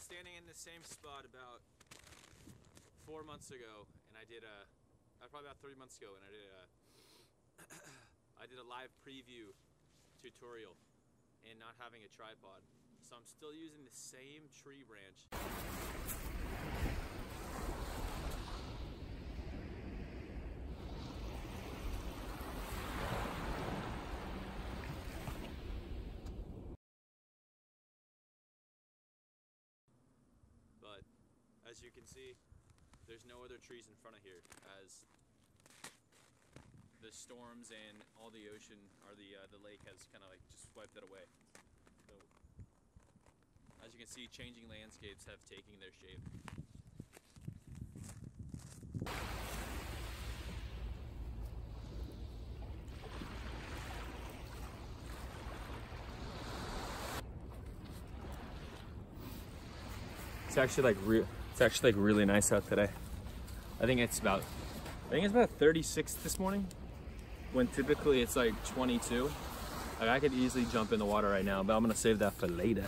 was standing in the same spot about four months ago, and I did a, probably about three months ago, and I did a, I did a live preview tutorial and not having a tripod. So I'm still using the same tree branch. But as you can see, there's no other trees in front of here as the storms and all the ocean or the uh, the lake has kind of like just wiped it away. So as you can see, changing landscapes have taken their shape. It's actually like real. It's actually like really nice out today. I think it's about. I think it's about 36 this morning. When typically it's like 22. Like I could easily jump in the water right now, but I'm gonna save that for later.